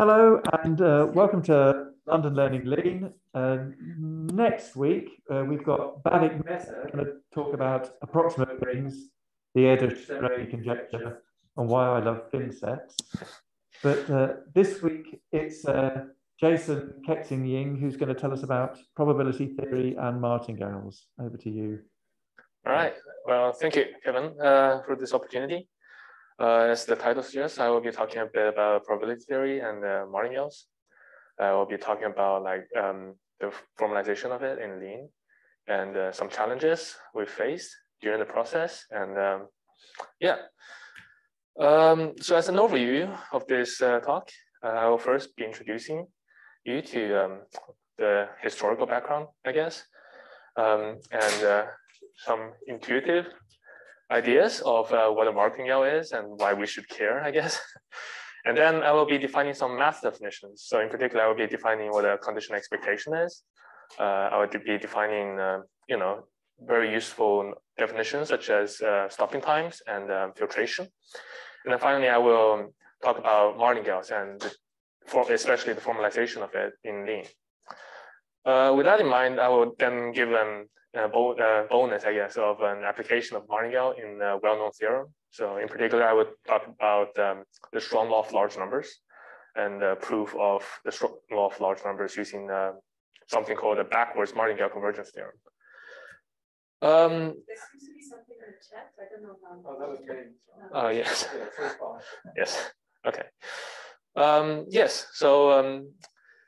Hello and uh, welcome to London Learning Lean. Uh, next week, uh, we've got Bhavik Mehta going to talk about approximate rings, the Erdős conjecture, and why I love thin sets. But uh, this week, it's uh, Jason Kexing Ying who's going to tell us about probability theory and martingales. Over to you. All right. Well, thank you, Kevin, uh, for this opportunity. Uh, as the title suggests, I will be talking a bit about probability theory and uh, martingales. I will be talking about like um, the formalization of it in Lean and uh, some challenges we faced during the process. And um, yeah, um, so as an overview of this uh, talk, uh, I will first be introducing you to um, the historical background, I guess, um, and uh, some intuitive ideas of uh, what a martingale is and why we should care, I guess. and then I will be defining some math definitions. So in particular, I will be defining what a conditional expectation is. Uh, I will be defining, uh, you know, very useful definitions such as uh, stopping times and uh, filtration. And then finally, I will talk about martingales and for, especially the formalization of it in Lean. Uh, with that in mind, I will then give an uh, bo uh, bonus, I guess, of an application of martingale in a well-known theorem. So in particular, I would talk about um, the strong law of large numbers and the proof of the strong law of large numbers using uh, something called a backwards martingale convergence theorem. Um, there seems to be something in the chat. I don't know how. Oh, that was me. Oh, yes. yes. Okay. Um, yes. So um,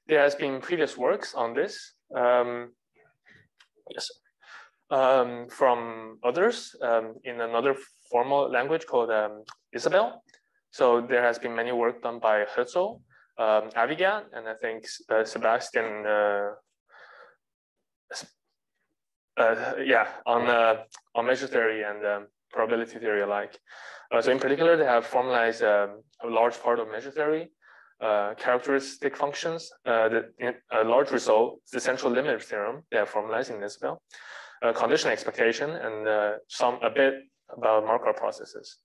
there has been previous works on this. Um, yes um, from others um, in another formal language called um, Isabelle. So there has been many work done by Hölzl, um, Avigad, and I think uh, Sebastian, uh, uh, yeah, on uh, on measure theory and um, probability theory alike. Uh, so in particular, they have formalized um, a large part of measure theory, uh, characteristic functions. The, a large result, the central limit theorem, they have formalized in Isabelle uh, condition expectation and uh, some a bit about Markov processes.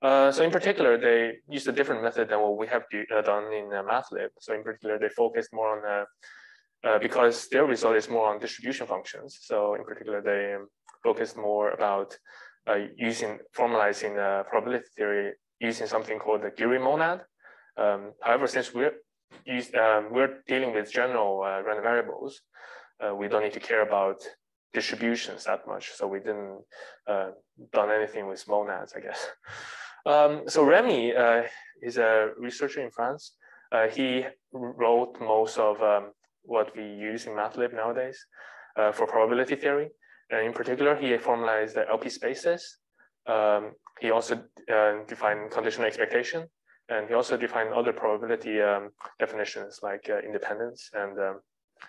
Uh, so in particular, they used a different method than what we have do, uh, done in uh, mathlib. So in particular, they focused more on, uh, because their result is more on distribution functions. So in particular, they um, focused more about using, formalizing probability theory using something called the Giry monad. Um, however, since we're, use, um, we're dealing with general random variables, we don't need to care about distributions that much. So we didn't uh, done anything with monads, I guess. Um, so Remy uh, is a researcher in France. Uh, he wrote most of um, what we use in mathlib nowadays uh, for probability theory. And in particular, he formalized the LP spaces. Um, he also uh, defined conditional expectation. And he also defined other probability um, definitions like uh, independence and um,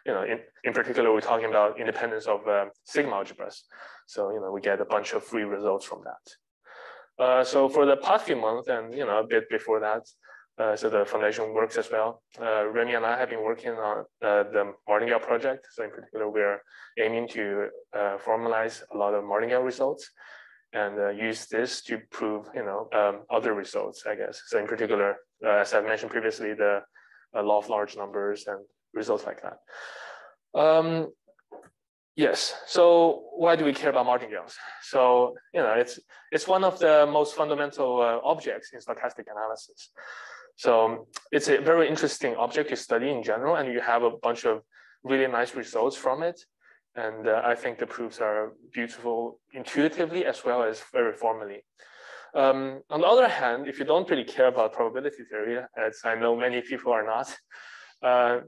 you know, in, in particular, we're talking about independence of um, sigma algebras. So, you know, we get a bunch of free results from that. Uh, so for the past few months and, you know, a bit before that, uh, so the foundation works as well. Uh, Remy and I have been working on uh, the Martingale project. So in particular, we're aiming to uh, formalize a lot of Martingale results and uh, use this to prove, you know, um, other results, I guess. So in particular, uh, as I've mentioned previously, the law of large numbers and results like that. Um, yes, so why do we care about martingales? So, you know, it's, it's one of the most fundamental uh, objects in stochastic analysis. So it's a very interesting object to study in general, and you have a bunch of really nice results from it. And uh, I think the proofs are beautiful intuitively as well as very formally. Um, on the other hand, if you don't really care about probability theory, as I know many people are not, uh,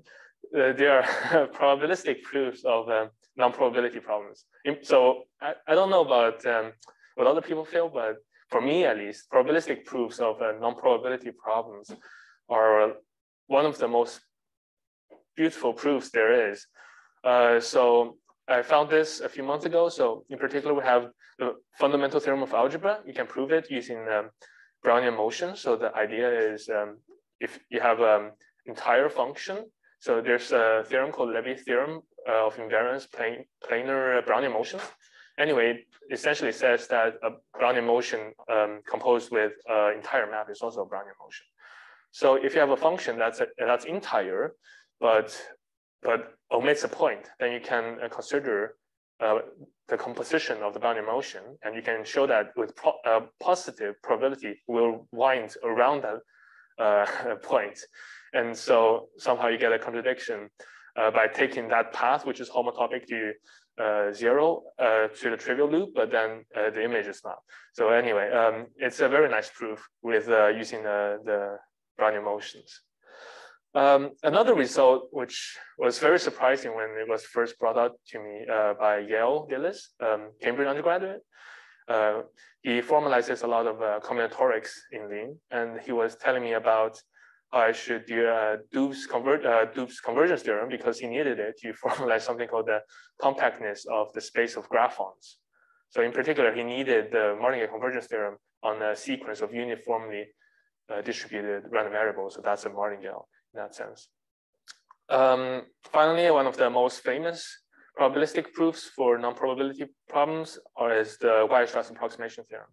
uh, there are probabilistic proofs of um, non-probability problems. So I, I don't know about um, what other people feel, but for me at least, probabilistic proofs of uh, non-probability problems are one of the most beautiful proofs there is. Uh, so I found this a few months ago. So in particular, we have the fundamental theorem of algebra. You can prove it using um, Brownian motion. So the idea is um, if you have an um, entire function so there's a theorem called Levy theorem uh, of invariance plane, planar Brownian motion. Anyway, essentially says that a Brownian motion um, composed with uh, entire map is also a Brownian motion. So if you have a function that's a, that's entire, but but omits a point, then you can uh, consider uh, the composition of the Brownian motion, and you can show that with pro uh, positive probability will wind around that uh, point. And so somehow you get a contradiction uh, by taking that path, which is homotopic to uh, zero uh, to the trivial loop, but then uh, the image is not. So anyway, um, it's a very nice proof with uh, using the, the Brownian motions. Um, another result, which was very surprising when it was first brought out to me uh, by Yaël Dillies, um, Cambridge undergraduate, he formalizes a lot of combinatorics in Lean, and he was telling me about I should do uh, Doob's, convert, convergence theorem because he needed it to formalize something called the compactness of the space of graphons. So in particular, he needed the Martingale convergence theorem on a sequence of uniformly uh, distributed random variables. So that's a martingale in that sense. Um, finally, one of the most famous probabilistic proofs for non-probability problems is the Weierstrass approximation theorem.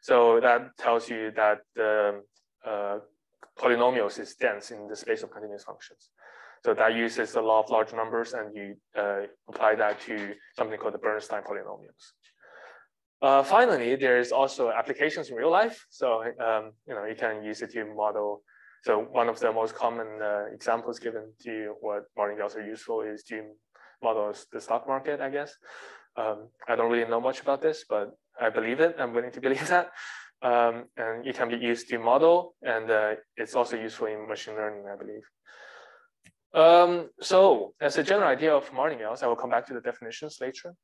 So that tells you that the uh, polynomials is dense in the space of continuous functions. So that uses the law of large numbers and you uh, apply that to something called the Bernstein polynomials. Uh, finally, there's also applications in real life. So, um, you know, you can use it to model. So one of the most common uh, examples given to what martingales are useful is to model the stock market, I guess. Um, I don't really know much about this, but I believe it. I'm willing to believe that. Um, and it can be used to model, and uh, it's also useful in machine learning, I believe. Um, so as a general idea of martingales, I will come back to the definitions later.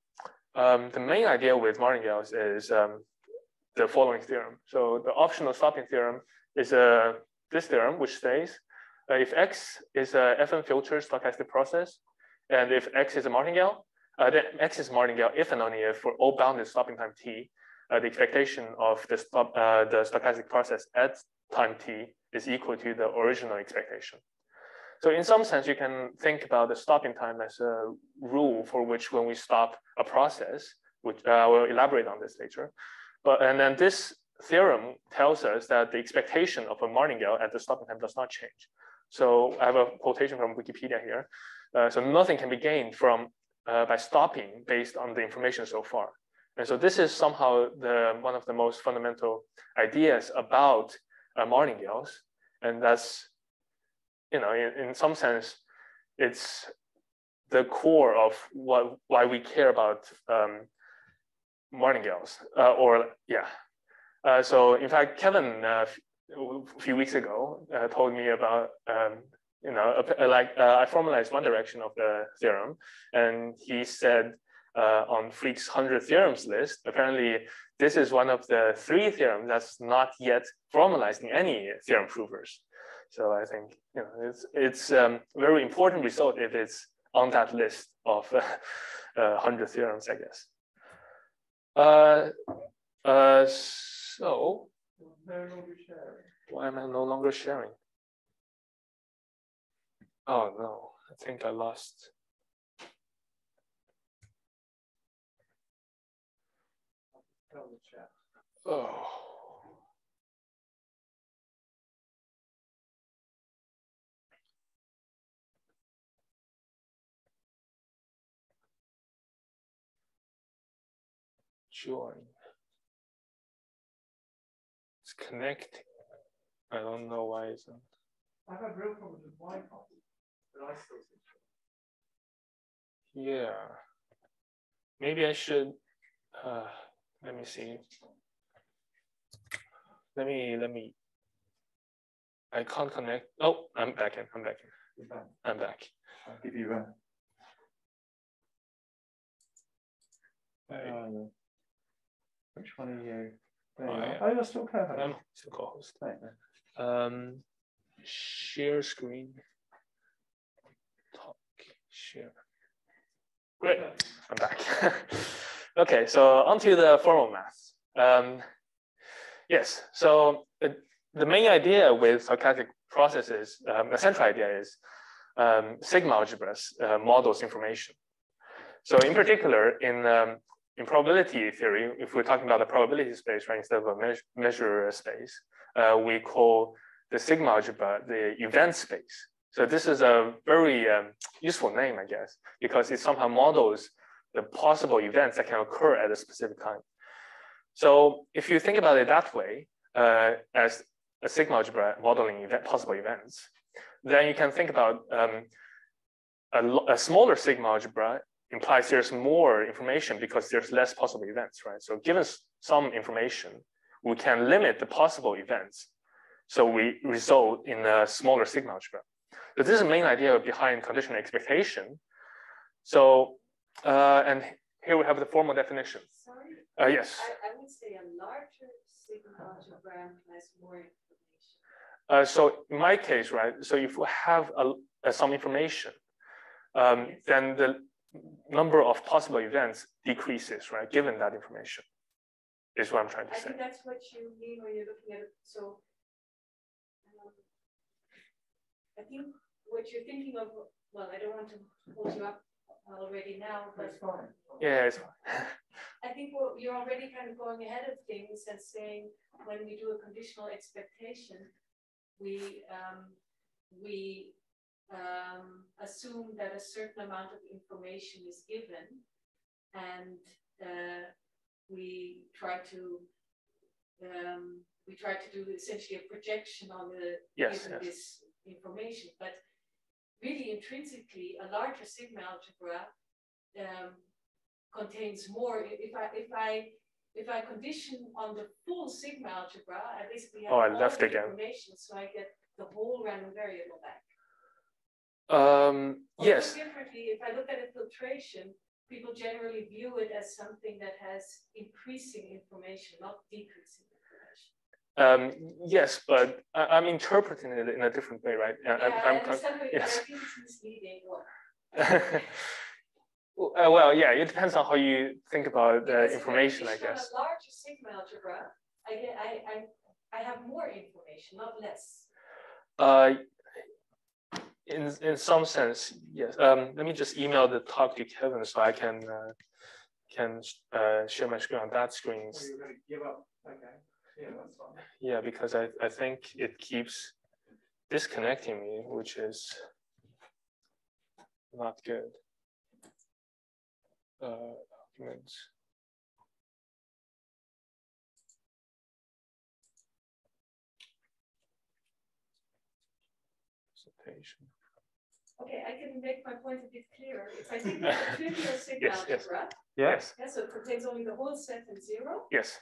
Um, the main idea with martingales is um, the following theorem. So the optional stopping theorem is uh, this theorem, which says uh, if X is a FM filter stochastic process, and if X is a martingale, uh, then X is martingale if and only if for all bounded stopping time t, uh, the expectation of the, stop, uh, the stochastic process at time t is equal to the original expectation. So in some sense, you can think about the stopping time as a rule for which when we stop a process, which uh, I will elaborate on this later. But and then this theorem tells us that the expectation of a martingale at the stopping time does not change. So I have a quotation from Wikipedia here. Uh, so nothing can be gained from uh, by stopping based on the information so far. And so this is somehow the one of the most fundamental ideas about uh, martingales. And that's, you know, in, in some sense, it's the core of what why we care about um, martingales. Uh, or yeah. Uh, so in fact, Kevin uh, a few weeks ago uh, told me about um, you know like uh, I formalized one direction of the theorem, and he said uh, on Freek's 100 theorems list. Apparently, this is one of the three theorems that's not yet formalized in any theorem provers. So I think you know, it's it's um, very important result if it's on that list of uh, uh, 100 theorems, I guess. Uh, uh, so, why am I no longer sharing? Oh no, I think I lost. the chat. Oh. Join. It's connecting. I don't know why it's not. I've had real problems with Wi-Fi, but I still see. Yeah. Maybe I should. Uh, let me see. Let me, let me, I can't connect. Oh, I'm back in, I'm back in. I'm back. I'll give you a. Hey. Which one are you? There Oh, you are. yeah. Oh, you're still co-host. I'm still co-host. Um, share screen. Talk, share. Great, I'm back. okay, so onto the formal math. Um, yes, so uh, the main idea with stochastic processes, um, the central idea is um, sigma algebras uh, models information. So in particular, in um, in probability theory, if we're talking about a probability space, right, instead of a me measure space, uh, we call the sigma algebra, the event space. So this is a very um, useful name, I guess, because it somehow models the possible events that can occur at a specific time. So if you think about it that way, uh, as a sigma algebra modeling event, possible events, then you can think about um, a, a, smaller sigma algebra implies there's more information because there's less possible events, right? So given some information, we can limit the possible events. So we result in a smaller sigma algebra. So this is the main idea behind conditional expectation. So, uh, and here we have the formal definition. Uh, yes. I, I would say a larger algebra has more information. Uh, so in my case, right, so if we have a, a some information, um, yes. then the number of possible events decreases, right, given that information, is what I'm trying to I say. I think that's what you mean when you're looking at it. So um, I think what you're thinking of, well, I don't want to hold you up already now, but fine. Yeah, it's fine. I think what you're already kind of going ahead of things and saying when we do a conditional expectation, we um, we um, assume that a certain amount of information is given, and uh, we try to um, we try to do essentially a projection on the yes, given yes. this information, but really intrinsically a larger sigma algebra um, contains more. If I if I if I condition on the full sigma algebra, I basically have Oh, I all left the again. information, so I get the whole random variable back. Um, yes, Differently, if I look at a filtration, people generally view it as something that has increasing information, not decreasing. Um, yes, but I, I'm interpreting it in a different way, right? Uh, Yeah, I'm- I I'm- understand, but yes. I think it's misleading. Or, Uh, well, yeah, it depends on how you think about the Because if information, I condition on guess. A larger sigma algebra, I get, I, I, I have more information, not less. Uh, in in some sense, yes. Um, let me just email the talk to Kevin so I can uh, can uh, share my screen on that screen. you're going to give up. Okay. Yeah, that's fine. Yeah, because I I think it keeps disconnecting me, which is not good. Uh, documents. Presentation. Okay, I can make my point a bit clearer. If I think of a trivial sigma Yes, yes. algebra, Yes, yeah, so it contains only the whole set and zero, yes,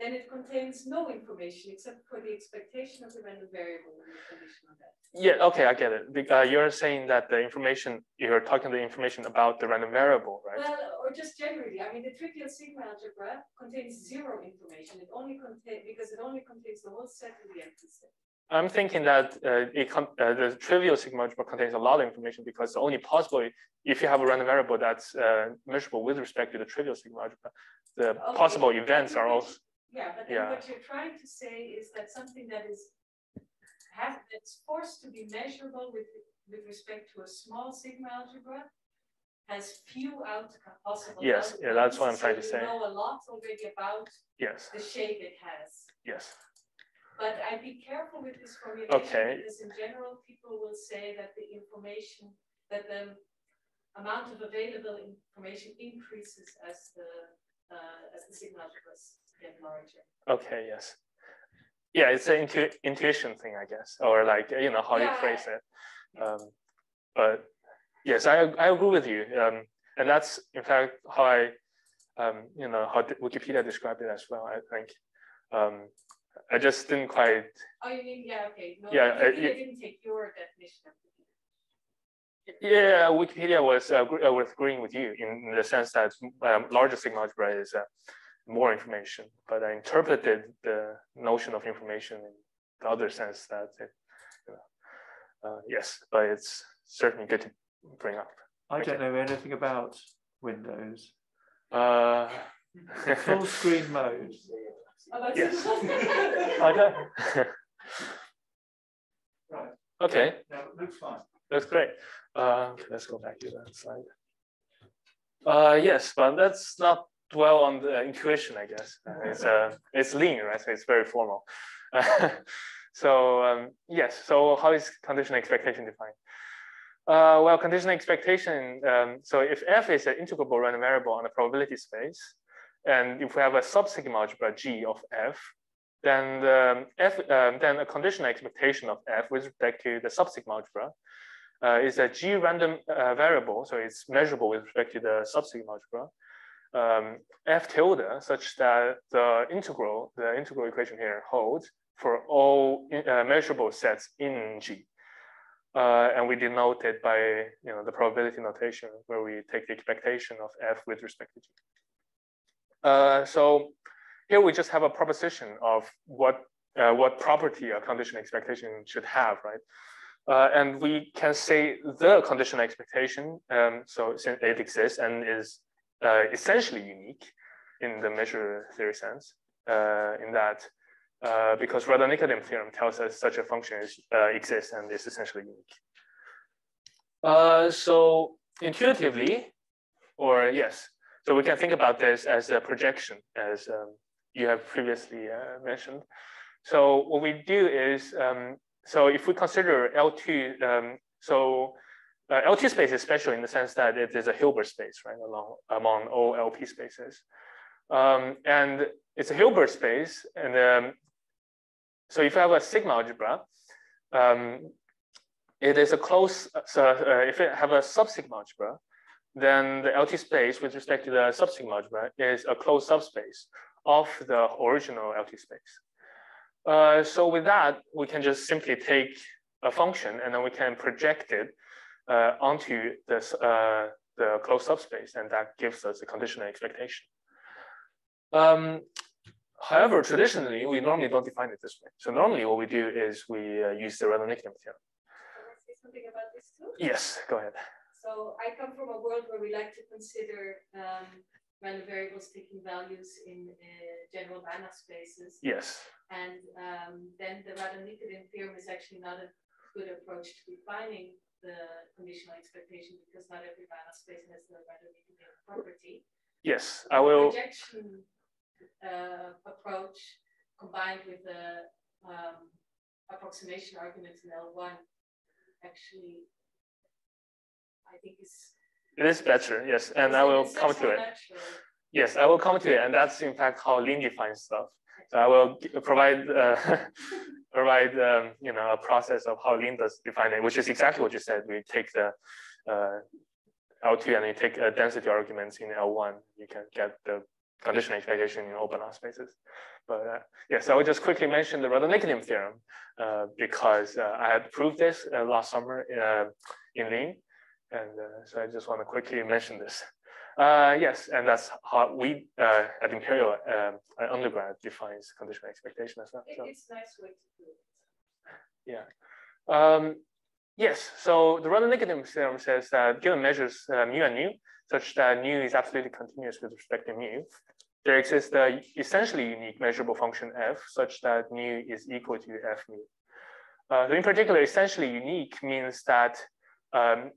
then it contains no information except for the expectation of the random variable and the condition of that. yeah, okay, I get it. Uh, you're saying that the information, you're talking the information about the random variable, right? Well, or just generally, I mean, the trivial sigma algebra contains zero information. It only contains, because it only contains the whole set and the empty set. I'm thinking that uh, it uh, the trivial sigma algebra contains a lot of information because only possible if you have a random variable that's uh, measurable with respect to the trivial sigma algebra, the Okay, possible events are also Yeah, but then Yeah. what you're trying to say is that something that is have, that's forced to be measurable with, with respect to a small sigma algebra has few outcome possible. Yes, yeah, that's what I'm outcomes, trying to so say. You know a lot already about yes, the shape it has. yes, But I'd be careful with this formulation Okay. because in general, people will say that the information, that the amount of available information increases as the, uh, as the sigma algebras larger. Okay, yes, yeah. It's an intu- intuition thing, I guess, or like you know how you Yeah. phrase it. Um, but yes, I I agree with you, um, and that's in fact how I, um, you know, how Wikipedia described it as well. I think. Um, I just didn't quite Oh, you mean, yeah, okay. No, Yeah, uh, Wikipedia yeah. didn't take your definition of Yeah, Wikipedia was uh, uh, was agreeing with you in, in the sense that um, larger sigma algebra is uh, more information, but I interpreted the notion of information in the other sense that it, you know, uh, yes, but it's certainly good to bring up. I don't know anything about Windows. Uh, Full screen mode. About Yes. I don't. Right. okay, No, it looks fine. that's great. Uh, let's go back to that slide. Uh, yes, but let's not dwell on the intuition, I guess. It's uh, it's lean, right? So it's very formal. so um, yes, so how is conditional expectation defined? Uh, well, conditional expectation, um, so if f is an integrable random variable on a probability space, and if we have a subsigma algebra G of f, then the f, um, then a conditional expectation of f with respect to the subsigma algebra uh, is a G random uh, variable, so it's measurable with respect to the subsigma algebra, um, f tilde, such that the integral, the integral equation here holds for all uh, measurable sets in G. Uh, and we denote it by you know, the probability notation where we take the expectation of f with respect to g. Uh, so here we just have a proposition of what, uh, what property a conditional expectation should have, right? Uh, and we can say the conditional expectation, um, so it exists and is uh, essentially unique in the measure theory sense, uh, in that uh, because Radon-Nikodym theorem tells us such a function is, uh, exists and is essentially unique. Uh, so intuitively, or yes, so we can think about this as a projection, as um, you have previously uh, mentioned. So what we do is, um, so if we consider L2, um, so uh, L2 space is special in the sense that it is a Hilbert space, right, along, among all LP spaces. Um, and it's a Hilbert space, and um, so if you have a sigma algebra, um, it is a close, so uh, if you have a sub-sigma algebra, then the L2 space with respect to the sub-sigma algebra is a closed subspace of the original L2 space. Uh, so with that, we can just simply take a function and then we can project it uh, onto this, uh, the closed subspace, and that gives us a conditional expectation. Um, However, traditionally, we normally don't define it this way. So normally what we do is we uh, use the Radon-Nikodym theorem. say something about this too? Yes, go ahead. So I come from a world where we like to consider um, random variables taking values in uh, general Banach spaces. Yes. And um, then the Radon-Nikodym theorem is actually not a good approach to defining the conditional expectation because not every Banach space has the Radon-Nikodym property. Yes, I will. Projection uh, approach combined with the um, approximation arguments in L1 actually, I think is. It is better, yes, and I will come to it. Natural. Yes, I will come to it, and that's in fact how Lean defines stuff. So I will provide uh, provide um, you know a process of how Lean does define it, which is exactly what you said. We take the uh, L2 and you take uh, density arguments in L1, you can get the conditional expectation in open R spaces. But uh, yes, I will just quickly mention the Radon-Nikodym theorem uh, because uh, I had proved this uh, last summer uh, in Lean. And so I just want to quickly mention this. Yes, and that's how we at Imperial um, undergrad defines conditional expectation as well. So. It's a nice way to do it. Yeah. Um, yes, so the Radon-Nikodym theorem says that given measures mu and nu, such that nu is absolutely continuous with respect to mu, there exists a essentially unique measurable function f such that nu is equal to f mu. Uh, so in particular, essentially unique means that um,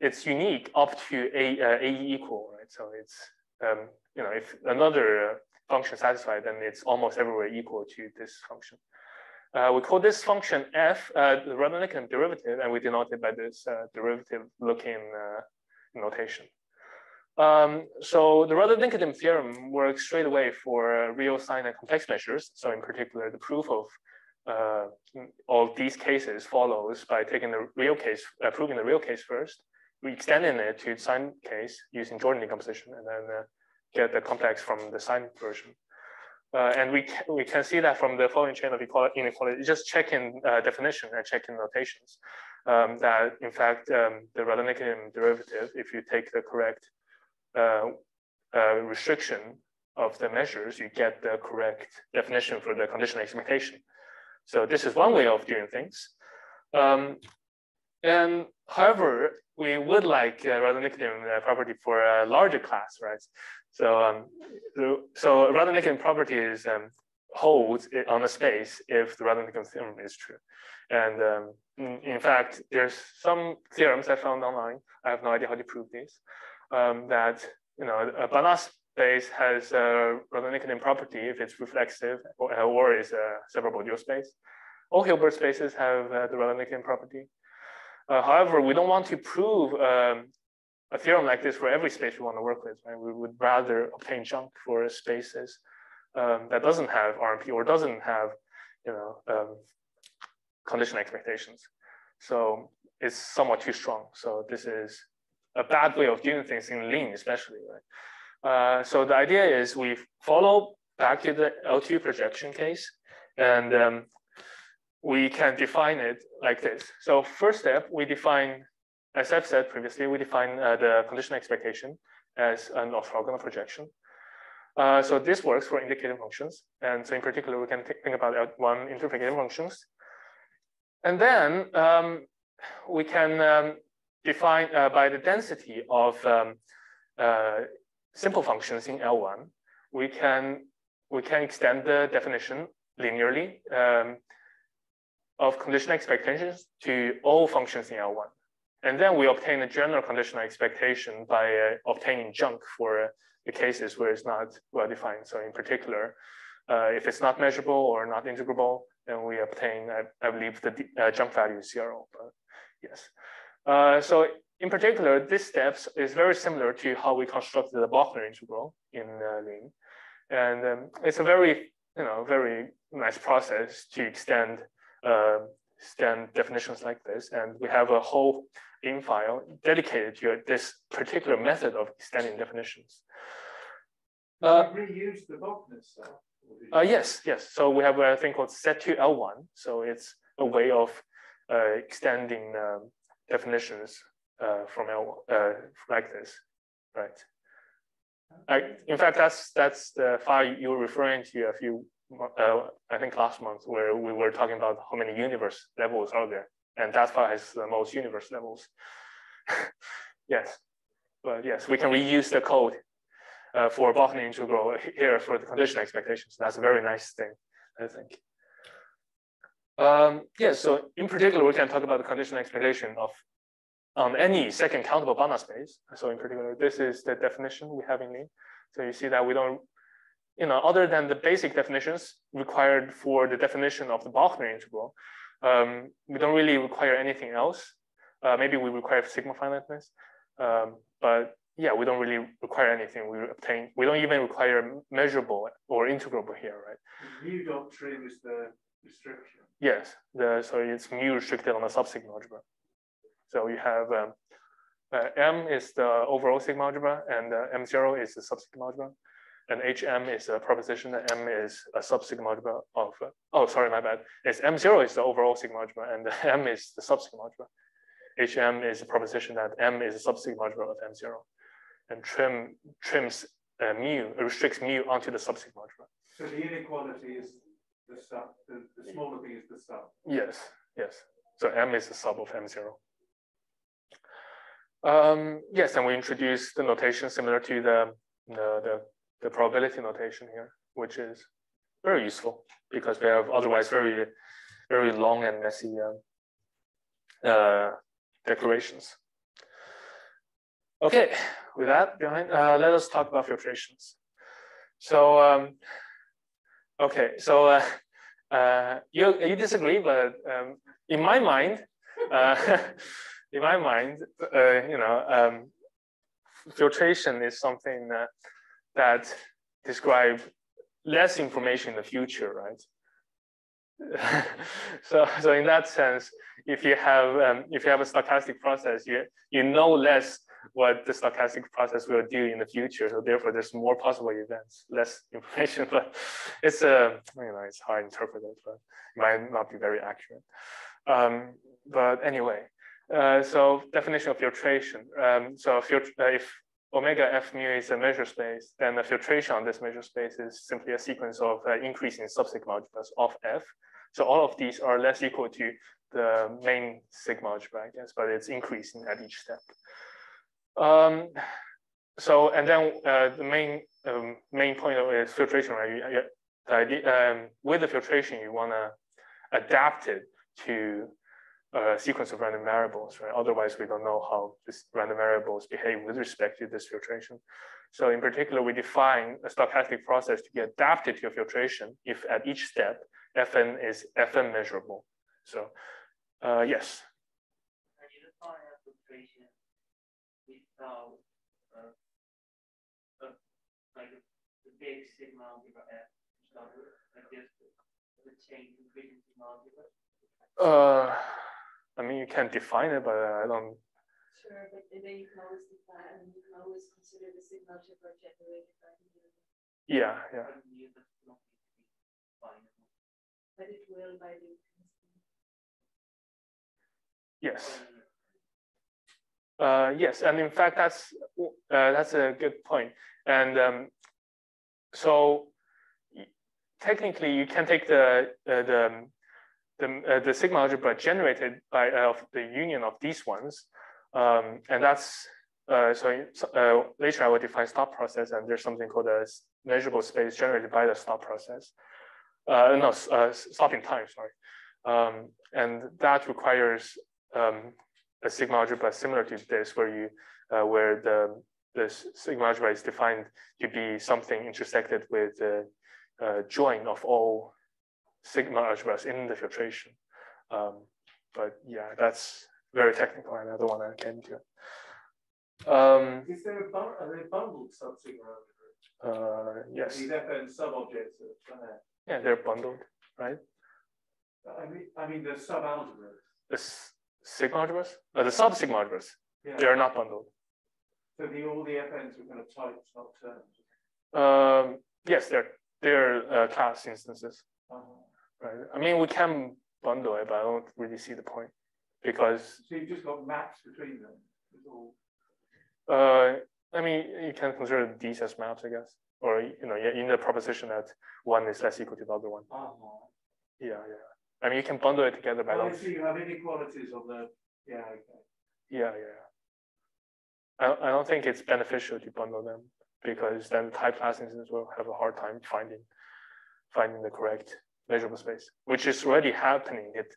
it's unique up to a, uh, a equal, right? So it's, um, you know, if another function satisfied, then it's almost everywhere equal to this function. Uh, we call this function f uh, the Radon-Nikodym derivative, and we denote it by this uh, derivative looking uh, notation. Um, so the Radon-Nikodym theorem works straight away for uh, real sign and complex measures. So in particular, the proof of uh, all these cases follows by taking the real case, uh, proving the real case first, we extending it to sign case using Jordan decomposition, and then uh, get the complex from the sign version. Uh, and we can, we can see that from the following chain of inequality, just checking uh, definition and checking notations, um, that in fact um, the Radon-Nikodym derivative, if you take the correct uh, uh, restriction of the measures, you get the correct definition for the conditional expectation. So this is one way of doing things. Um, and however, we would like uh, Radon-Nikodym uh, property for a larger class, right? So, um, so, Radon-Nikodym properties um, holds on a space if the Radon-Nikodym theorem is true. And um, in, fact, there's some theorems I found online. I have no idea how to prove these um, that you know a Banach space has a Radon-Nikodym property if it's reflexive or, or is a separable dual space. all Hilbert spaces have uh, the Rayleigh property. Uh, however, we don't want to prove um, a theorem like this for every space we want to work with. Right? We would rather obtain junk for spaces um, that doesn't have RNP or doesn't have, you know, um, condition expectations. So it's somewhat too strong. So this is a bad way of doing things in lean, especially, right? Uh, so the idea is we follow back to the L2 projection case, and um, we can define it like this. So first step, we define, as I've said previously, we define uh, the condition expectation as an orthogonal projection. Uh, so this works for indicator functions. And so in particular, we can think about L1 interpolating functions. And then um, we can um, define uh, by the density of um, uh, simple functions in L1, we can, we can extend the definition linearly um, of conditional expectations to all functions in L1. And then we obtain a general conditional expectation by uh, obtaining junk for uh, the cases where it's not well defined. So in particular, uh, if it's not measurable or not integrable, then we obtain, I, I believe, the uh, junk value is zero. But yes. Uh, so in particular, this steps is very similar to how we constructed the Bochner integral in uh, Lean. And um, it's a very, you know, very nice process to extend, uh, extend definitions like this. And we have a whole in file dedicated to this particular method of extending definitions. Uh, reuse the Bochner stuff? Uh, yes, yes. So we have a thing called set2L1. So it's a way of uh, extending um, definitions uh, from L uh, like this, right? I, in fact, that's that's the file you were referring to a few, uh, I think last month, where we were talking about how many universe levels are there, and that file has the most universe levels. yes, but yes, we can reuse the code uh, for Bochner integral here for the condition expectations. That's a very nice thing, I think. Um, yes, yeah, so in particular, we can talk about the condition expectation of on any second countable Banach space. So in particular, this is the definition we have in Lean. So you see that we don't, you know, other than the basic definitions required for the definition of the Bochner integral, um, we don't really require anything else. Uh, maybe we require sigma finiteness, um, but yeah, we don't really require anything. We obtain, we don't even require measurable or integrable here, right? Mu dot trim is the restriction. Yes, the, so it's mu restricted on the subsigma algebra. So you have um, uh, M is the overall sigma algebra, and uh, M0 is the subsigma algebra, and HM is a proposition that M is a subsigma algebra of, oh, sorry, my bad. It's M0 is the overall sigma algebra, and M is the subsigma algebra. HM is a proposition that M is a subsigma algebra of M0, and trim trims uh, mu, restricts mu onto the subsigma algebra. So the inequality is the sub, the, the smaller b is the sub. Yes, yes. So M is the sub of M0. Um, yes, and we introduce the notation similar to the, the, the, the, probability notation here, which is very useful because we have otherwise very, very long and messy um, uh, declarations. Okay, with that behind, uh, let us talk about filtrations. So, um, okay, so uh, uh, you, you disagree, but um, in my mind, uh, in my mind, uh, you know, um, filtration is something that, describe less information in the future, right? so, so in that sense, if you have um, if you have a stochastic process, you you know less what the stochastic process will do in the future. So therefore, there's more possible events, less information. But it's a you know it's hard to interpret it, but it might not be very accurate. Um, but anyway, uh, so definition of filtration. Um, so filtr uh, if omega f mu is a measure space, then the filtration on this measure space is simply a sequence of uh, increasing subsigma algebras of f. So all of these are less equal to the main sigma algebra, I guess, but it's increasing at each step. Um, so and then uh, the main um, main point of is filtration, right? You, the idea, um, with the filtration, you want to adapt it to a sequence of random variables, right? Otherwise, we don't know how these random variables behave with respect to this filtration. So in particular, we define a stochastic process to be adapted to a filtration if at each step, Fn is Fn measurable. So uh, yes. without uh, uh, like the big sigma algebra F like this, the completing sigma algebra? Uh, I mean, you can define it, but I don't. Sure, but then you can always define, and you can always consider the sigma algebra generated by the Yeah, yeah. But it will by the. Yes. Uh, yes, and in fact, that's uh, that's a good point. And um, so technically, you can take the uh, the the, uh, the sigma algebra generated by uh, the union of these ones, um, and that's uh, so later I will define stop process, and there's something called a measurable space generated by the stop process. no, stopping time. Sorry, um, and that requires um, a sigma algebra similar to this, where you uh, where the the sigma algebra is defined to be something intersected with the uh, join of all sigma algebras in the filtration. Um, but yeah, that's very technical, and I don't want to get into it. Um, is there a, are they bundled sub-sigma algebras? Uh, yes. These FN sub-objects are Yeah, they're bundled, right? I mean, I mean the sub-algebras The sigma algebras, uh, the sub-sigma algebras, yeah. they are not bundled. So the, all the FNs are kind of types, not terms? Um, yes, they're, they're uh, class instances. Uh -huh. Right. I mean, we can bundle it, but I don't really see the point because. So you've just got maps between them. All... Uh, I mean, you can consider these as maps, I guess, or you know, in the proposition that one is less equal to the other one. Uh -huh. Yeah, yeah. I mean, you can bundle it together by oh, I see you have inequalities of the, yeah, okay. Yeah, yeah. I, I don't think it's beneficial to bundle them because then type class instances will have a hard time finding finding the correct measurable space, which is already happening. It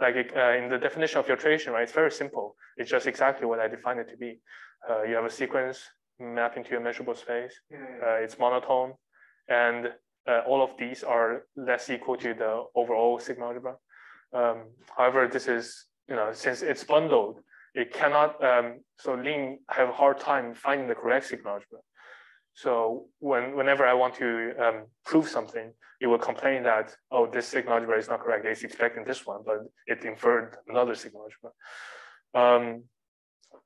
like uh, in the definition of filtration, right? It's very simple. It's just exactly what I defined it to be. Uh, you have a sequence mapping to a measurable space. Uh, it's monotone, and uh, all of these are less equal to the overall sigma algebra. Um, however, this is, you know, since it's bundled, it cannot, um, so Lean have a hard time finding the correct sigma algebra. So when, whenever I want to um, prove something, it will complain that, oh, this sigma algebra is not correct. It's expecting this one, but it inferred another sigma algebra. Um,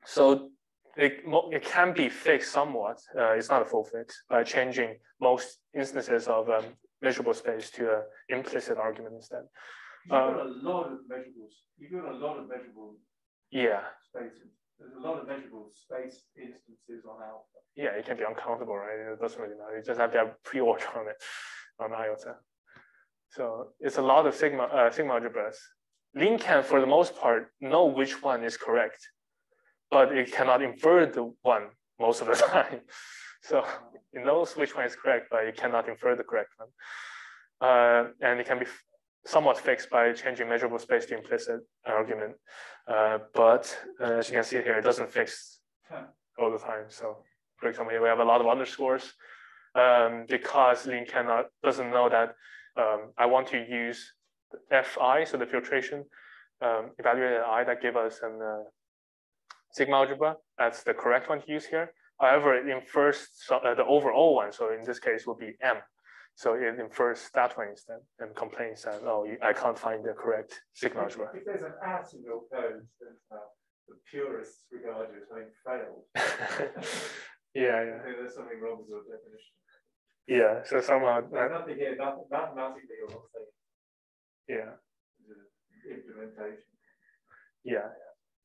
so it, it can be fixed somewhat. Uh, it's not a full fix by changing most instances of um, measurable space to an implicit argument instead. You've got um, a lot of measurables. You've got a lot of measurable yeah. spaces. There's a lot of measurable space instances on alpha. Yeah, it can be uncountable, right? It doesn't really matter. You just have to have pre-order on it on iota. So it's a lot of sigma uh, sigma algebras. Lean can, for the most part, know which one is correct but it cannot infer the one most of the time. So it knows which one is correct, but it cannot infer the correct one. Uh, and it can be somewhat fixed by changing measurable space to implicit argument. Uh, but uh, as you can see here, it doesn't fix all the time. So for example, here we have a lot of underscores um, because Lean cannot doesn't know that um, I want to use Fi, so the filtration um, evaluated I that give us an uh, sigma algebra. That's the correct one to use here. However, it infers uh, the overall one. So in this case, will be M. So it infers that one instead and complains that, oh, I can't find the correct algebra. If there's an at in your code, then uh, the purists regard you as having failed. yeah, yeah. There's something wrong with your definition. Yeah, so somehow. There's nothing here, mathematically, you're not saying. Yeah. Implementation. Yeah,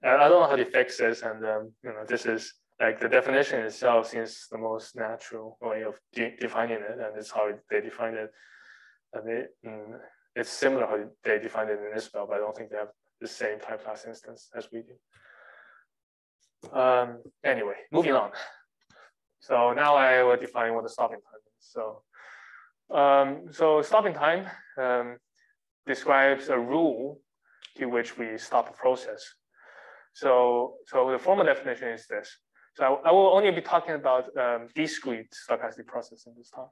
I don't know how to fix this, and um, you know, this is like the definition itself seems the most natural way of de defining it, and it's how they define it. And it, mm, it's similar how they define it in Isabelle, but I don't think they have the same type class instance as we do. Um, anyway, moving on. So now I will define what the stopping time is. So, um, so stopping time um, describes a rule to which we stop a process. So, so the formal definition is this. So I, I will only be talking about um, discrete stochastic processing this time.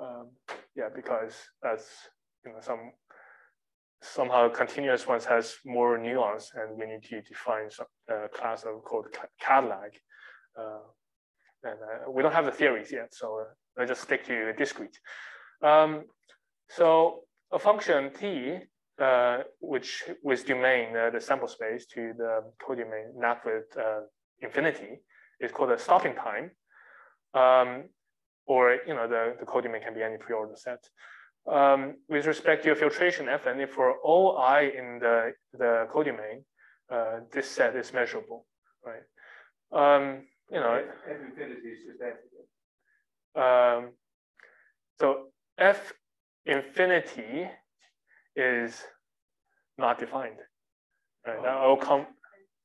Um, yeah, because that's you know, some somehow continuous ones has more nuance and we need to define some uh, class of called càdlàg. Uh, and uh, we don't have the theories yet, so uh, let's just stick to discrete. Um, so a function t, uh, which with domain, uh, the sample space to the codomain not with infinity, is called a stopping time. Um, or you know the, the codomain can be any preorder set um, with respect to your filtration Fn, if for all i in the, the codomain, uh, this set is measurable, right? Um, you know, F infinity is just F. Um, so F infinity is not defined. Right? That will come.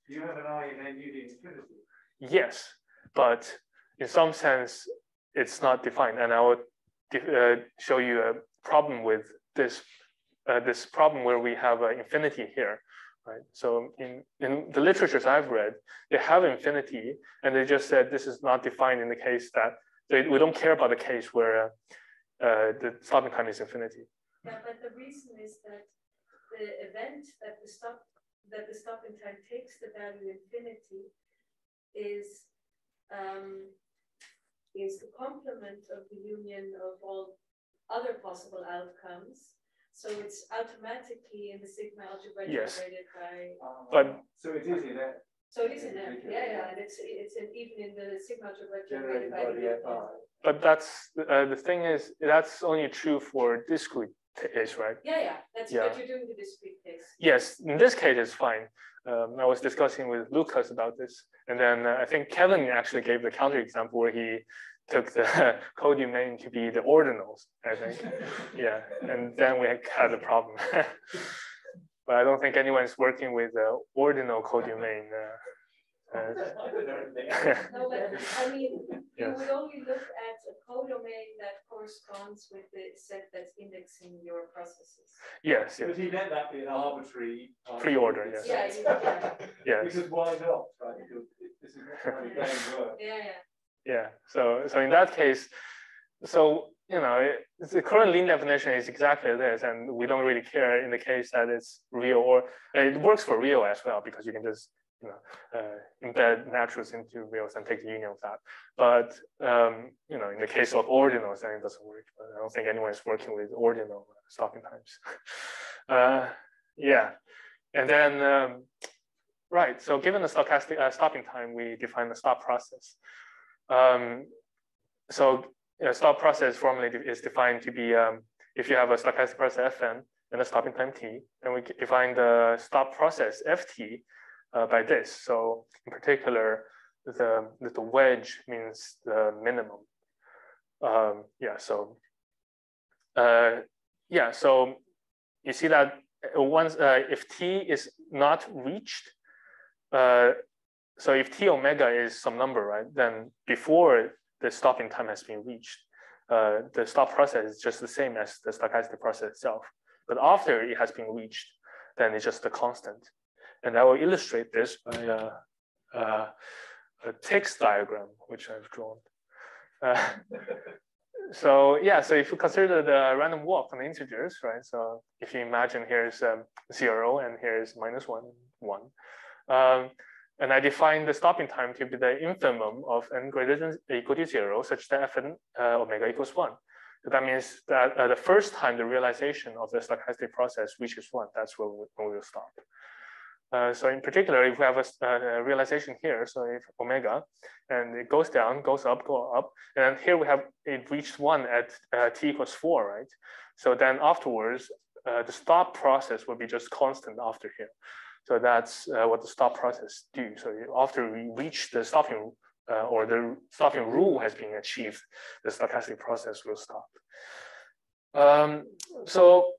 You have an i in n union infinity. Yes, but in some sense, it's not defined, and I will uh, show you a problem with this uh, this problem where we have an infinity here, right? So in, in the literatures I've read, they have infinity, and they just said this is not defined in the case that they, we don't care about the case where uh, the stopping time is infinity. Yeah, but the reason is that the event that the stop that the stopping time takes the value infinity is um, is the complement of the union of all other possible outcomes. So it's automatically in the sigma algebra yes. generated by. Um, but so it is in there. So it is in there. Yeah, yeah, and it's it's in, even in the sigma algebra generated, by, the FI. But that's uh, the thing is that's only true for discrete case, right? Yeah, yeah. That's yeah. what you're doing the discrete case. Yes, in this case it's fine. Um, I was discussing with Lucas about this, and then uh, I think Kevin actually gave the counter example where he took the codomain to be the ordinals, I think. yeah, and then we had a problem. but I don't think anyone's working with the ordinal codomain. Uh, uh, no, but I mean, yes. you would only look at a codomain that corresponds with the set that's indexing your processes. Yes, yes. But he meant that be an arbitrary pre-order, yes. Yeah, yeah. yes. Because why not, right? This is not how the game works. Yeah, yeah. Yeah. So so in that case, so you know the current lean definition is exactly this, and we don't really care in the case that it's real or it works for real as well because you can just you know uh, embed naturals into reals and take the union of that. But um, you know in the case of ordinals, then it doesn't work. But I don't think anyone is working with ordinal stopping times. uh, yeah, and then. Um, Right, so given the stochastic uh, stopping time, we define the stop process. Um, so you know, stop process formally is defined to be um, if you have a stochastic process Fn and a stopping time t, then we define the stop process Ft uh, by this. So in particular, the, the wedge means the minimum. Um, yeah, so uh, yeah, so you see that once uh, if t is not reached, uh, so if t omega is some number, right, then before the stopping time has been reached, uh, the stop process is just the same as the stochastic process itself. But after it has been reached, then it's just a constant. And I will illustrate this by uh, uh, a text diagram, which I've drawn. Uh, so yeah, so if you consider the random walk on the integers, right? So if you imagine here's um, zero and here's minus one, one. Um, and I define the stopping time to be the infimum of n greater than equal to zero, such that fn uh, omega equals one. So that means that uh, the first time the realization of the stochastic process reaches one, that's when we, when we will stop. Uh, so in particular, if we have a, a, realization here, so if omega, and it goes down, goes up, go up, and here we have it reached one at uh, t equals four, right? So then afterwards, uh, the stop process will be just constant after here. So that's uh, what the stop process do. So after we reach the stopping uh, or the stopping rule has been achieved, the stochastic process will stop. Um, so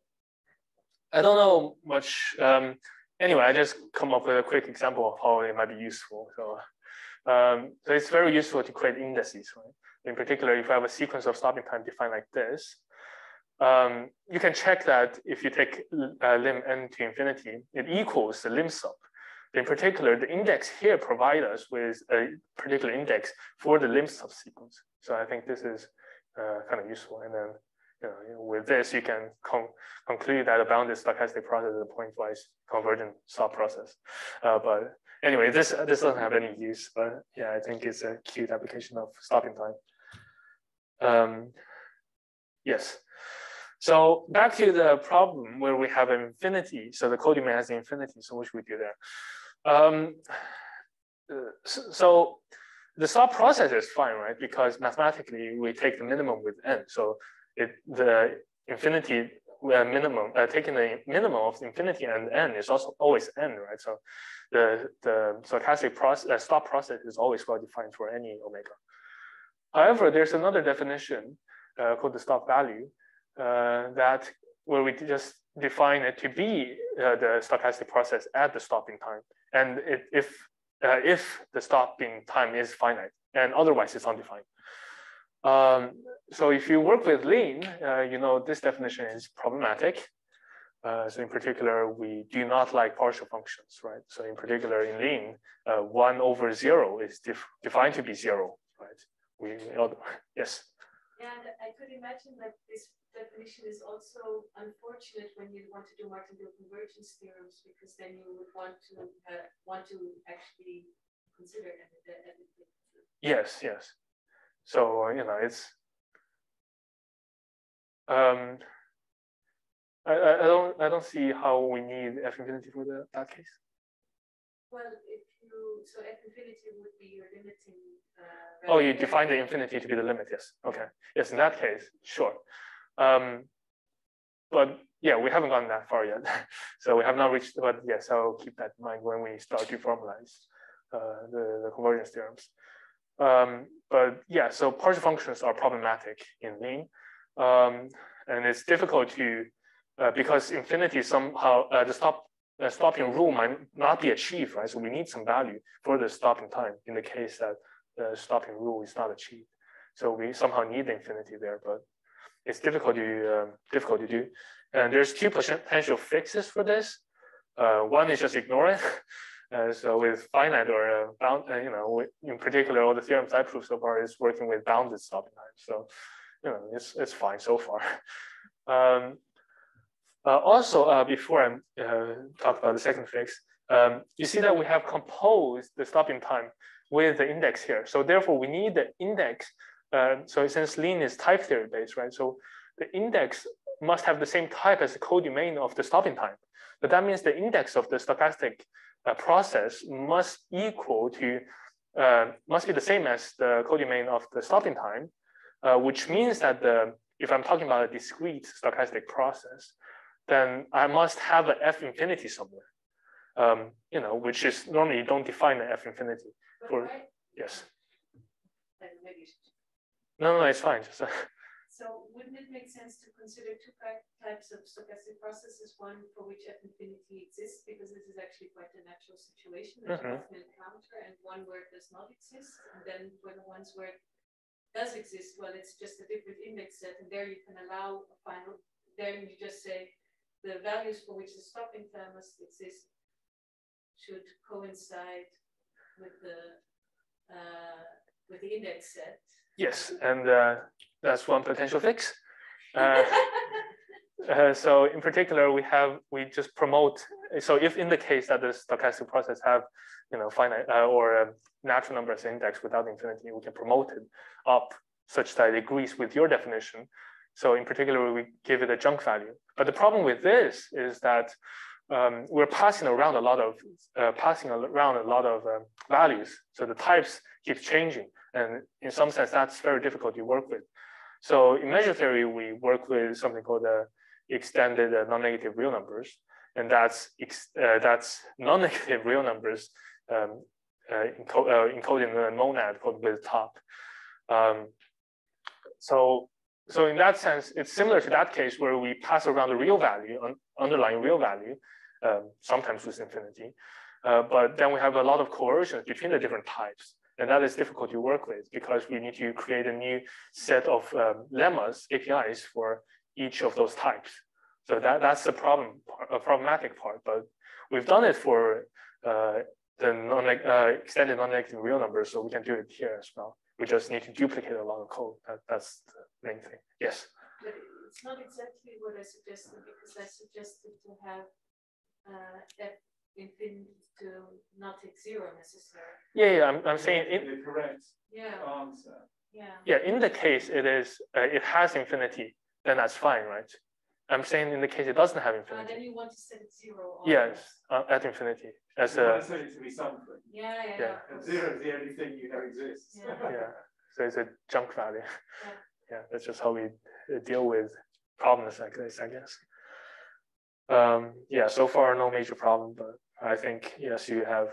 I don't know much. Um, anyway, I just come up with a quick example of how it might be useful. So, um, so it's very useful to create indices. Right? In particular, if I have a sequence of stopping time defined like this, um, you can check that if you take uh, lim n to infinity, it equals the lim sub. In particular, the index here provide us with a particular index for the lim subsequence. So I think this is uh, kind of useful. And then know, with this, you can con conclude that a bounded stochastic process is a pointwise convergent stop process. Uh, but anyway, this this doesn't have any use, but yeah, I think it's a cute application of stopping time. Um, yes. So back to the problem where we have infinity. So the codomain has infinity. So what should we do there? Um, so the stop process is fine, right? Because mathematically we take the minimum with n. So it the infinity uh, minimum, uh, taking the minimum of infinity and n is also always n, right? So the the stochastic process uh, stop process is always well defined for any omega. However, there's another definition uh, called the stop value uh, that where we just define it to be uh, the stochastic process at the stopping time. And it, if uh, if the stopping time is finite, and otherwise it's undefined. Um, so if you work with lean, uh, you know this definition is problematic. Uh, so in particular, we do not like partial functions, right? So in particular, in lean, uh, one over zero is def defined to be zero, right? We, yes. And I could imagine that this definition is also unfortunate when you want to do martingale convergence theorems because then you would want to uh, want to actually consider everything. Yes, yes. So you know it's. Um, I, I don't I don't see how we need f infinity for the, that case. Well, if you so f infinity would be your limiting. Uh, oh, you define the infinity to be the limit. Yes. Okay. Yes, in that case, sure. Um, but yeah, we haven't gone that far yet. so we have not reached, but yes, I'll keep that in mind when we start to formalize uh, the, the convergence theorems. Um, but yeah, so partial functions are problematic in lean. Um, and it's difficult to, uh, because infinity somehow, uh, the stop stopping rule might not be achieved, right? So we need some value for the stopping time in the case that the stopping rule is not achieved. So we somehow need the infinity there, but it's difficult to um, difficult to do. And there's two potential fixes for this. Uh, one is just ignore it. Uh, so with finite or uh, bound, uh, you know, in particular, all the theorems I proved so far is working with bounded stopping time. So, you know, it's it's fine so far. Um, uh, also, uh, before I talk about the second fix, um, you see that we have composed the stopping time with the index here. So therefore, we need the index uh, so since lean is type theory based, right? So the index must have the same type as the codomain of the stopping time. But that means the index of the stochastic uh, process must equal to, uh, must be the same as the codomain of the stopping time, uh, which means that the, if I'm talking about a discrete stochastic process, then I must have an f infinity somewhere, um, you know, which is normally you don't define an f infinity for, yes. No, no, it's fine. Just, uh... So wouldn't it make sense to consider two types of stochastic processes, one for which F infinity exists, because this is actually quite a natural situation that mm -hmm. you often encounter, and one where it does not exist, and then for the ones where does exist, well, it's just a different index set, and there you can allow a final, then you just say the values for which the stopping time must exist should coincide with the uh, with the index set Yes, and uh, that's one potential fix. Uh, uh, so in particular, we have we just promote. So if in the case that the stochastic process have, you know, finite uh, or natural numbers index without infinity, we can promote it up such that it agrees with your definition. So in particular, we give it a junk value. But the problem with this is that um, we're passing around a lot of uh, passing around a lot of um, values. So the types keep changing. And in some sense, that's very difficult to work with. So in measure theory, we work with something called the extended uh, non-negative real numbers. And that's, uh, that's non-negative real numbers um, uh, enco uh, encoding a monad called with top. Um, so, so in that sense, it's similar to that case where we pass around the real value, un underlying real value, um, sometimes with infinity. Uh, but then we have a lot of coercions between the different types. And that is difficult to work with because we need to create a new set of um, lemmas, APIs for each of those types. So that, that's the problem, a problematic part, but we've done it for uh, the non uh, extended non-negative real numbers, so we can do it here as well. We just need to duplicate a lot of code. That, that's the main thing. Yes. But it's not exactly what I suggested because I suggested to have uh, f infinity to not take zero necessarily. Yeah, yeah. I'm, I'm saying in, The correct Yeah, answer. yeah. yeah, in the case it is uh, it has infinity, then that's fine, right? I'm saying in the case it doesn't have Uh, then you want to set it zero. on- Yes, uh, at infinity as You want a to set it to be something. Yeah, yeah, Yeah. yeah. And zero is the only thing you know exists. Yeah. yeah. So it's a junk value. Yeah. Yeah, that's just how we uh, deal with problems like this, I guess. Um, yeah, so far no major problem, but I think yes, you have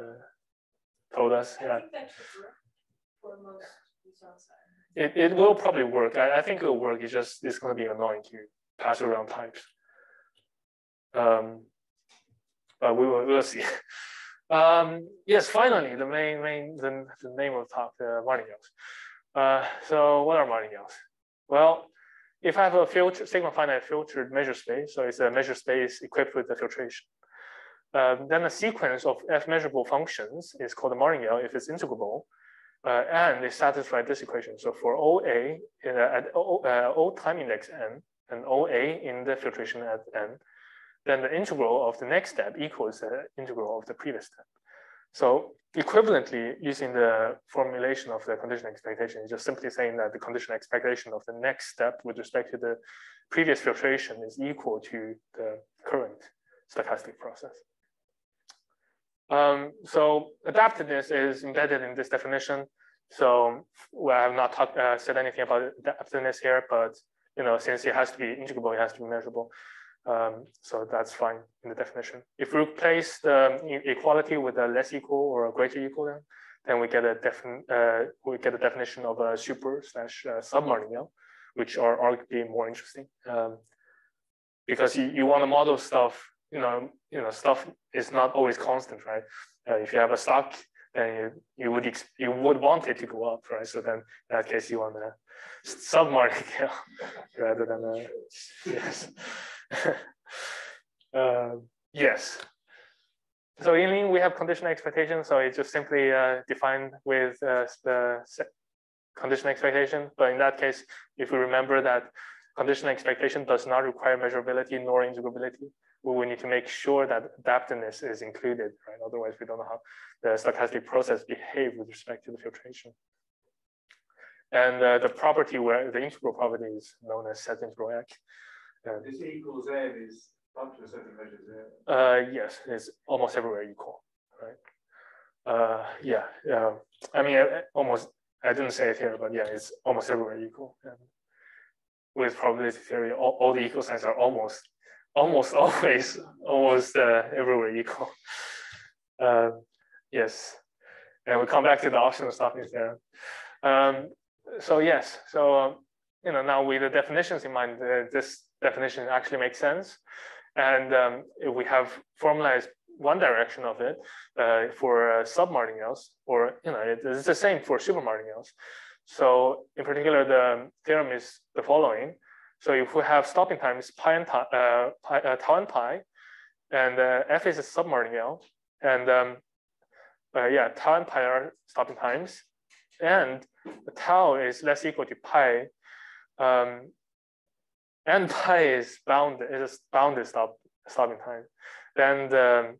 uh, told us. I Yeah, think that should work for most results. It, it will probably work. I, I think it will work. It's just it's going to be annoying to pass around types. Um, but we will we'll see. Um, yes, finally, the main main the, the name of the talk, the martingales. Uh, so what are martingales? Well, if I have a filter sigma finite filtered measure space, so it's a measure space equipped with the filtration, um, then a sequence of f measurable functions is called a martingale if it's integrable, uh, and they satisfy this equation. So for OA in, at O, uh, time index n and OA in the filtration at n, then the integral of the next step equals the integral of the previous step. So equivalently, using the formulation of the condition expectation, is just simply saying that the condition expectation of the next step with respect to the previous filtration is equal to the current stochastic process. Um, so adaptiveness is embedded in this definition. So well, I have not talked, uh, said anything about adaptiveness here, but you know, since it has to be integrable, it has to be measurable. Um, so that's fine in the definition. If we replace the equality with a less equal or a greater equal, then, then we get a uh, we get a definition of a super slash uh, submartingale, which are arguably more interesting. Um, because you, you want to model stuff, you know, you know, stuff is not always constant, right? Uh, if you have a stock, then you, you would you would want it to go up, right? So then in that case, you want a submartingale rather than a yes. uh, yes. So in Lean, we have conditional expectation. So it's just simply uh, defined with uh, the conditional expectation. But in that case, if we remember that conditional expectation does not require measurability nor integrability, we need to make sure that adaptiveness is included, right? Otherwise, we don't know how the stochastic process behave with respect to the filtration. And uh, the property where the integral property is known as set integral H. This equals n is up to a certain measure zero. Uh, yes, it's almost everywhere equal, right? Uh, yeah, yeah. I mean, I, almost. I didn't say it here, but yeah, it's almost everywhere equal. And with probability theory, all, all the equal signs are almost, almost always, almost uh, everywhere equal. Uh, yes, and we come back to the optional stopping theorem. Um, so yes, so um, you know now with the definitions in mind, uh, this definition actually makes sense. And um, we have formalized one direction of it uh, for uh, submartingales, or you know, it, it's the same for supermartingales. So in particular, the theorem is the following. So if we have stopping times pi and uh, pi, uh, tau and pi, and uh, f is a submartingale, and um, uh, yeah, tau and pi are stopping times, and tau is less equal to pi, um, and pi is bound is a bounded stop stopping time, then the,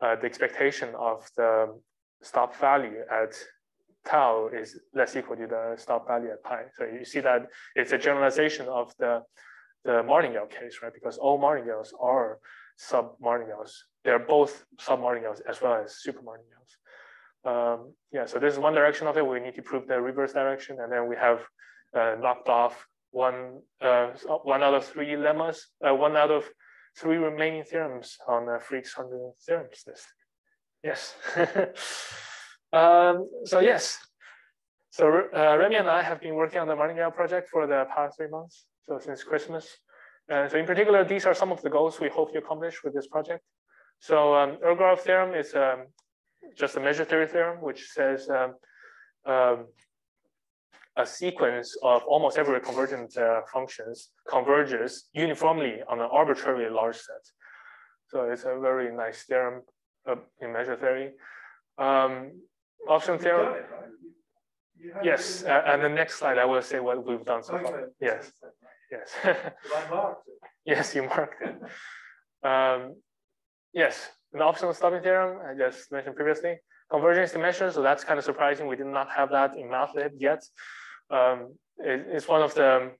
uh, the expectation of the stop value at tau is less equal to the stop value at pi. So you see that it's a generalization of the the martingale case, right? Because all martingales are sub-martingales. They're both sub-martingales as well as super martingales. Um, yeah, so this is one direction of it. We need to prove the reverse direction, and then we have uh, knocked off one uh, one out of three lemmas, uh, one out of three remaining theorems on the Freek's hundred theorems list. Yes. um, so yes. So uh, Remy and I have been working on the martingale project for the past three months. So since Christmas. And so in particular, these are some of the goals we hope to accomplish with this project. So um, Egorov theorem is um, just a measure theory theorem, which says um, um, a sequence of almost every convergent uh, functions converges uniformly on an arbitrarily large set. So it's a very nice theorem uh, in measure theory. Um, option theorem. It, right? you, you Yes, uh, and the next slide I will say what we've done so far. Yes. Yes. I marked it. yes, you marked it. Um, yes, an optional stopping theorem I just mentioned previously. Convergence to measure, so that's kind of surprising. We did not have that in mathlib yet. Um, it, it's one of the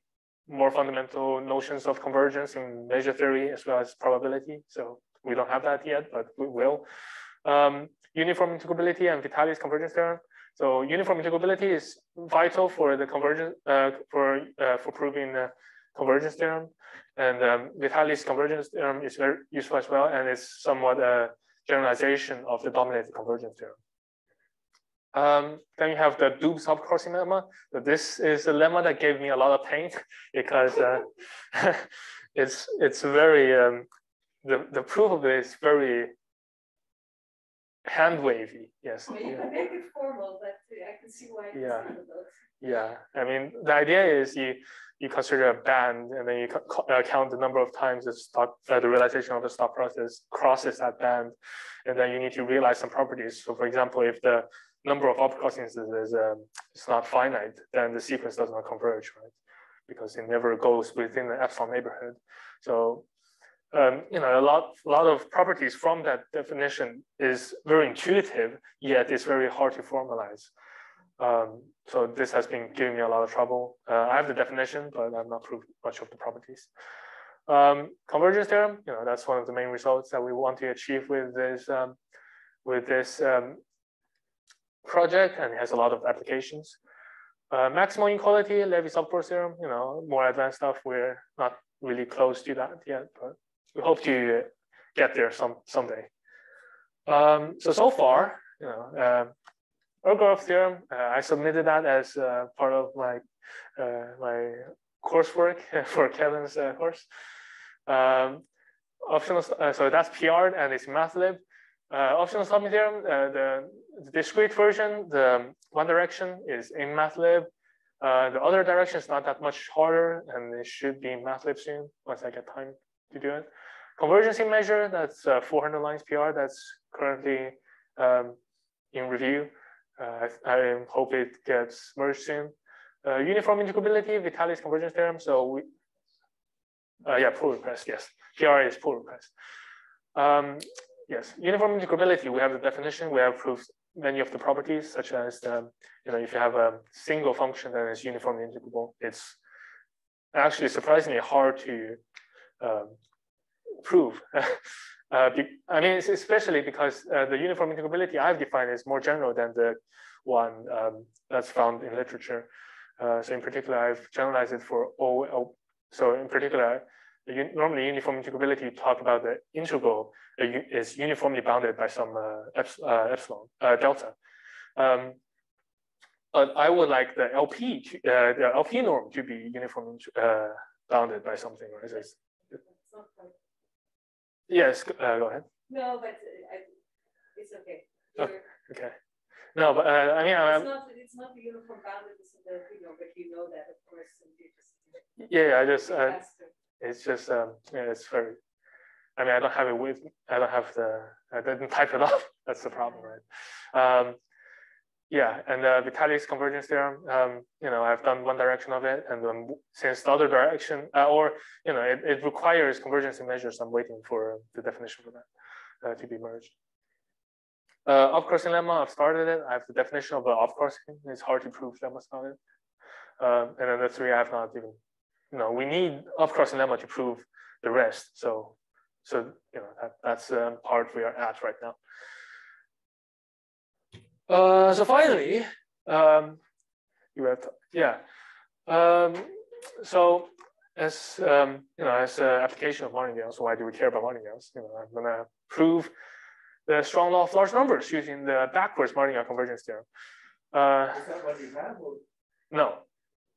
more fundamental notions of convergence in measure theory as well as probability. So we don't have that yet, but we will. Um, uniform integrability and Vitali's convergence theorem. So uniform integrability is vital for the convergence uh, for uh, for proving the convergence theorem, and um, Vitali's convergence theorem is very useful as well, and it's somewhat a generalization of the dominated convergence theorem. Um, then you have the Doob's upcrossing lemma. So this is a lemma that gave me a lot of pain because uh, it's it's very um, the the proof of it is very hand wavy. Yes. You yeah. can make it formal, but I can see why it's Yeah. Yeah, I mean, the idea is you you consider a band and then you uh, count the number of times the stop uh, the realization of the stop process crosses that band, and then you need to realize some properties. So, for example, if the number of up-crossings is, is um, it's not finite, then the sequence does not converge, right? Because it never goes within the epsilon neighborhood. So, um, you know, a lot a lot of properties from that definition is very intuitive, yet it's very hard to formalize. Um, so this has been giving me a lot of trouble. Uh, I have the definition, but I've not proved much of the properties. Um, convergence theorem, you know, that's one of the main results that we want to achieve with this um, with this um, project, and it has a lot of applications. Uh, maximum inequality, Levy subforce theorem, you know, more advanced stuff. We're not really close to that yet, but we hope to get there some someday. Um, so so far, you know, uh, Egorov theorem, uh, I submitted that as uh, part of my uh, my coursework for Kevin's uh, course. Um, optional, uh, so that's PR'd and it's mathlib. Uh, optional stopping theorem, the, the discrete version, the one direction is in mathlib. Uh, the other direction is not that much harder and it should be in soon once I get time to do it. Convergence measure, that's uh, 400 lines PR, that's currently um, in review. Uh, I, hope it gets merged soon. Uh, uniform integrability, Vitali's convergence theorem. So we, uh, yeah, pull request, yes. PR is pull request. Um, yes, uniform integrability, we have the definition, we have proved many of the properties, such as, the, you know, if you have a single function that is uniformly integrable, it's actually surprisingly hard to um, prove. Uh, I mean, especially because uh, the uniform integrability I've defined is more general than the one um, that's found in literature. Uh, so in particular, I've generalized it for all. so in particular, normally uniform integrability you talk about the integral is uniformly bounded by some uh, uh, epsilon delta. Um, but I would like the LP, to, the LP norm to be uniformly bounded by something, right? It's not quite- Yes, uh, go ahead. No, but uh, I, it's okay. Oh, You're- Okay. No, but uh, I mean, It's I'm, not, it's not the uniform boundedness of the, you know, but you know that, of course, just. yeah, yeah, I just, uh, it's just, um, yeah, it's very, I mean, I don't have it with, I don't have the, I didn't type it up. That's the problem, right? Um, yeah, and uh, Vitali's convergence theorem, um, you know, I've done one direction of it, and then since the other direction, uh, or you know, it, it requires convergence measures. I'm waiting for the definition for that uh, to be merged. Uh, upcrossing lemma, I've started it. I have the definition of the upcrossing. It's hard to prove lemma started. Um, and then the three I have not even, you know, we need off-crossing lemma to prove the rest. So, so you know, that, that's the part we are at right now. Uh, so finally, um, you have, to, yeah. Um, so as um, you know, as an application of martingales, why do we care about martingales? You know, I'm gonna prove the strong law of large numbers using the backwards martingale convergence theorem. Uh, Is that what you have? or- no,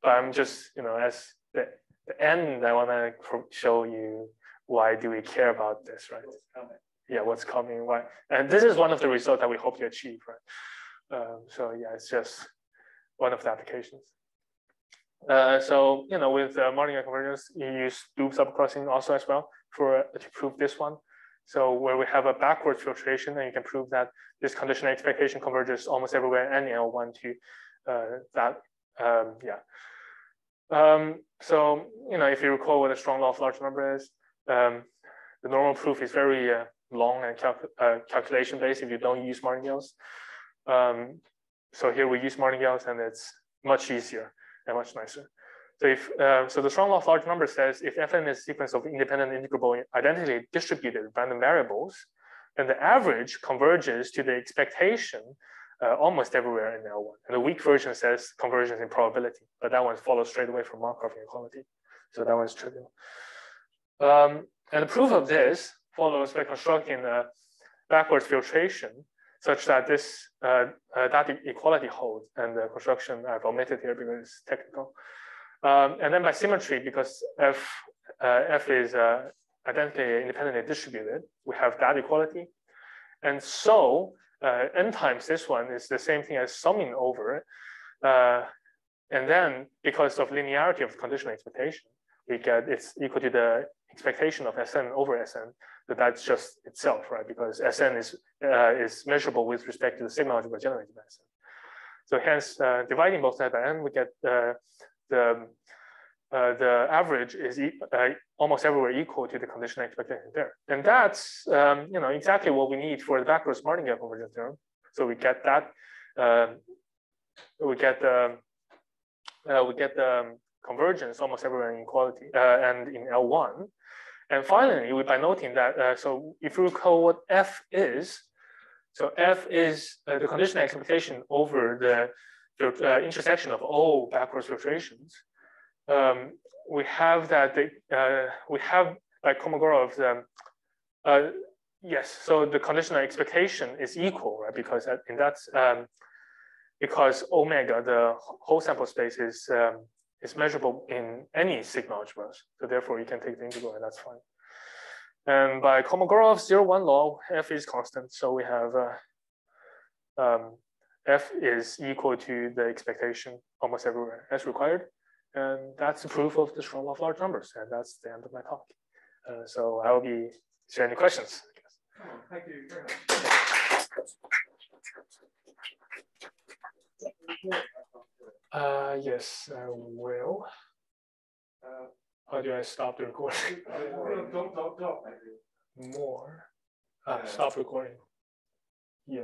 but I'm just you know, as the, the end, I want to show you why do we care about this, right? what's coming? yeah, what's coming, why, and this is one of the results that we hope to achieve, right? Um, so yeah, it's just one of the applications. Uh, so you know, with uh, martingale convergence, you use Doob's upcrossing also as well for uh, to prove this one. So where we have a backward filtration, and you can prove that this conditional expectation converges almost everywhere, and L1 to that, um, yeah. Um, so, you know, if you recall what a strong law of large number is, um, the normal proof is very uh, long and uh, calculation based if you don't use martingales. Um, so here we use martingales and it's much easier and much nicer. So if uh, so the strong law of large numbers says if fn is a sequence of independent integrable identically distributed random variables, then the average converges to the expectation uh, almost everywhere in L1. And the weak version says convergence in probability, but that one follows straight away from Markov inequality. So that one's trivial. Um, and the proof of this follows by constructing a backwards filtration such that this uh, uh, that equality holds and the construction I've omitted here because it's technical. Um, and then by symmetry, because f, uh, f is uh, identically independently distributed, we have that equality. And so uh, n times this one is the same thing as summing over. Uh, and then because of linearity of conditional expectation, we get it's equal to the expectation of Sn over Sn, that that's just itself, right? Because Sn is, uh, is measurable with respect to the sigma algebra generated by Sn. So hence, uh, dividing both sides by n, we get uh, the uh, the average is e uh, almost everywhere equal to the conditional expectation there. And that's um, you know exactly what we need for the backwards martingale convergence theorem. So we get that um, we get the uh, we get the um, convergence almost everywhere in quality uh, and in L1. And finally, we by noting that uh, so if you recall what f is, so f is the conditional expectation over the the uh, intersection of all backwards filtrations, um, we have that the, uh, we have like Kolmogorov's, um, uh, yes, so the conditional expectation is equal, right? Because in that, um, because omega, the whole sample space is, um, is measurable in any sigma algebras. So therefore you can take the integral and that's fine. And by Kolmogorov's zero one law, f is constant. So we have uh, um, f is equal to the expectation almost everywhere as required. And that's the proof of the strong law of large numbers. And that's the end of my talk. Uh, so I will be, there any questions? Thank you very much. Uh, yes, I will. Uh, how do I stop the recording? Don't, don't, don't. More. Uh, stop recording.